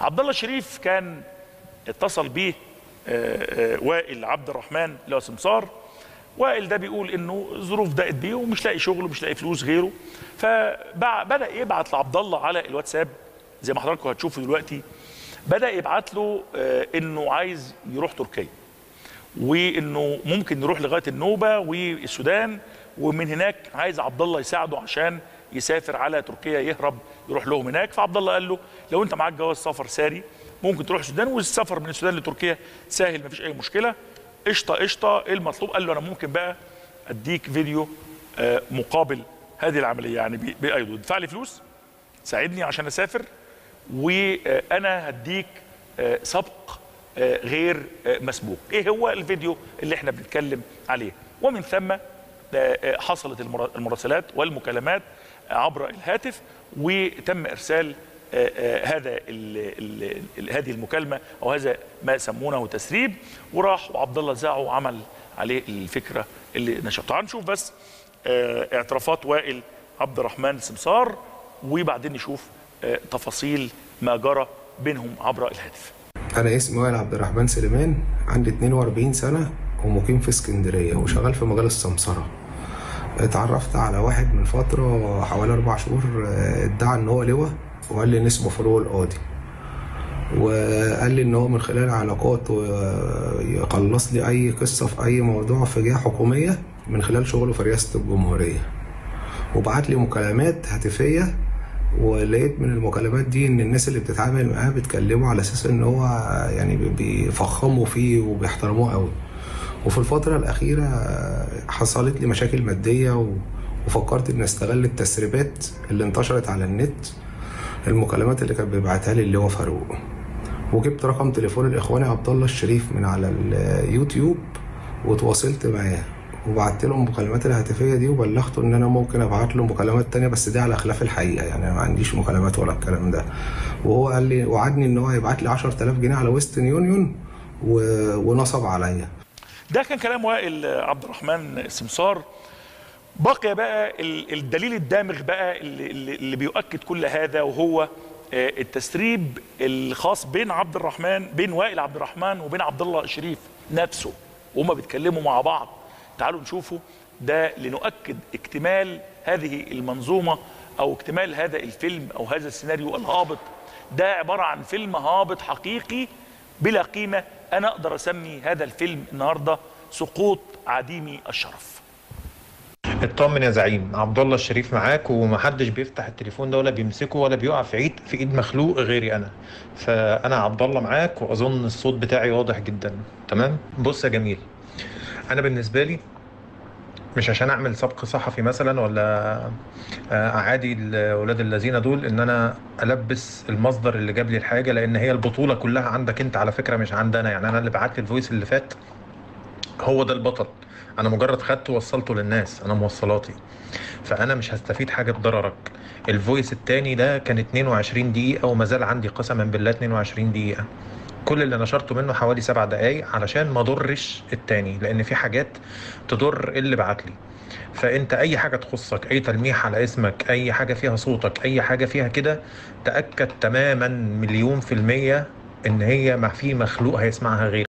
عبد الله شريف كان اتصل بيه آه، آه، وائل عبد الرحمن اللي هو سمسار وائل ده بيقول إنه ظروف ضاقت بيه ومش لاقي شغل ومش لاقي فلوس غيره. فبدا يبعت لعبد الله على الواتساب زي ما حضراتكم هتشوفوا دلوقتي. بدأ يبعت له آه، إنه عايز يروح تركيا وإنه ممكن نروح لغاية النوبة والسودان ومن هناك عايز عبد الله يساعده عشان يسافر على تركيا يهرب يروح لهم هناك. فعبد الله قال له لو انت معاك جواز سفر ساري ممكن تروح السودان والسفر من السودان لتركيا سهل مفيش أي مشكلة. قشطة قشطة. إيه المطلوب؟ قال له أنا ممكن بقى أديك فيديو آه، مقابل هذه العملية يعني بايده ادفع لي فلوس ساعدني عشان أسافر وأنا هديك آه، سبق آه، غير مسبوق. إيه هو الفيديو اللي إحنا بنتكلم عليه؟ ومن ثم حصلت المرا- المراسلات والمكالمات. عبر الهاتف وتم إرسال آه، آه، هذا ال ال ال هذه المكالمة أو هذا ما يسمونه تسريب. وراح وعبد الله زعه وعمل عليه الفكرة اللي نشرتها تعال نشوف بس آه، اعترافات وائل عبد الرحمن سمسار وبعدين نشوف تفاصيل ما جرى بينهم عبر الهاتف. أنا اسمي وائل عبد الرحمن سليمان عندي 42 سنة ومقيم في اسكندرية وشغال في مجال السمسرة. اتعرفت على واحد من فترة حوالي أربع شهور آه، ادعى إن هو لواء وقال لي إن اسمه فاروق القاضي. وقال لي إن هو من خلال علاقاته يخلص لي أي قصة في أي موضوع في جهة حكومية من خلال شغله في رئاسة الجمهورية. وبعت لي مكالمات هاتفية ولقيت من المكالمات دي إن الناس اللي بتتعامل معاه بتكلمه على أساس إن هو يعني بي- بيفخموا فيه وبيحترموه قوي وفي الفترة الأخيرة حصلت لي مشاكل مادية وفكرت إن أستغل التسريبات اللي انتشرت على النت المكالمات اللي كان بيبعتها لي اللي هو فاروق. وجبت رقم تليفون الإخواني عبد الله الشريف من على اليوتيوب وتواصلت معاه. وبعت له المكالمات الهاتفية دي وبلغته إن أنا ممكن أبعت له مكالمات تانية بس دي على خلاف الحقيقة يعني أنا ما عنديش مكالمات ولا الكلام ده. وهو قال لي وعدني إن هو هيبعت لي 10000 جنيه على ويسترن يونيون. ونصب عليا. ده كان كلام وائل عبد الرحمن سمسار. بقي بقى ال- الدليل الدامغ بقى اللي, اللي بيؤكد كل هذا وهو آه، التسريب الخاص بين عبد الرحمن بين وائل عبد الرحمن وبين عبد الله الشريف نفسه وهما بيتكلموا مع بعض. تعالوا نشوفوا ده لنؤكد اكتمال هذه المنظومة أو اكتمال هذا الفيلم أو هذا السيناريو الهابط. ده عبارة عن فيلم هابط حقيقي بلا قيمة أنا أقدر أسمي هذا الفيلم النهاردة سقوط عديمي الشرف. اطمن يا زعيم عبد الله الشريف معاك ومحدش بيفتح التليفون ده ولا بيمسكه ولا بيقع في ايد في إيد مخلوق غيري أنا. فأنا عبد الله معاك وأظن الصوت بتاعي واضح جدا تمام؟ بص يا جميل أنا بالنسبة لي مش عشان أعمل سبق صحفي مثلا ولا آه، أعادي الأولاد الذين دول إن أنا ألبس المصدر اللي جاب لي الحاجة لأن هي البطولة كلها عندك أنت على فكرة مش عندنا يعني أنا اللي بعت لي ال voice اللي فات هو ده البطل. أنا مجرد خدته ووصلته للناس أنا موصلاتي. فأنا مش هستفيد حاجة بضررك. ال voice التاني ده كان 22 دقيقة وما زال عندي قسما بالله 22 دقيقة. كل اللي نشرته منه حوالي سبع دقايق علشان ما اضرش التاني لأن في حاجات تضر اللي بعت لي. فأنت أي حاجة تخصك أي تلميح على اسمك أي حاجة فيها صوتك أي حاجة فيها كده تأكد تماما مليون في المية إن هي ما في مخلوق هيسمعها غير